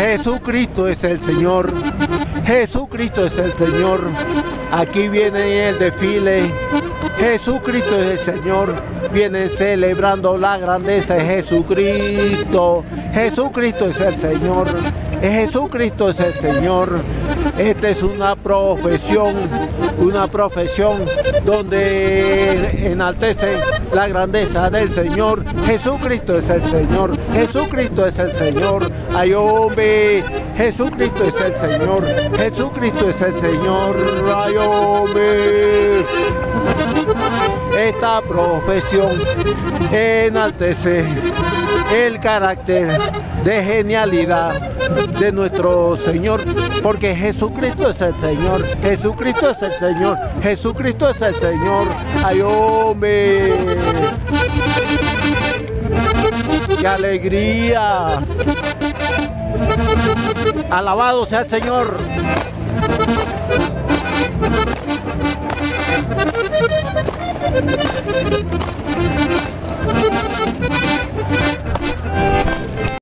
Jesucristo es el Señor. Jesucristo es el Señor. Aquí viene el desfile. Jesucristo es el Señor. Viene celebrando la grandeza de Jesucristo. Jesucristo es el Señor. Jesucristo es el Señor. Esta es una profesión, una profesión donde enaltece la grandeza del Señor. Jesucristo es el Señor. Jesucristo es el Señor. Ay. Jesucristo es el Señor. Jesucristo es el Señor. Ay. Esta profesión enaltece el carácter de genialidad de nuestro Señor, porque Jesucristo es el Señor, Jesucristo es el Señor, Jesucristo es el Señor. Ay, hombre. ¡Qué alegría! Alabado sea el Señor.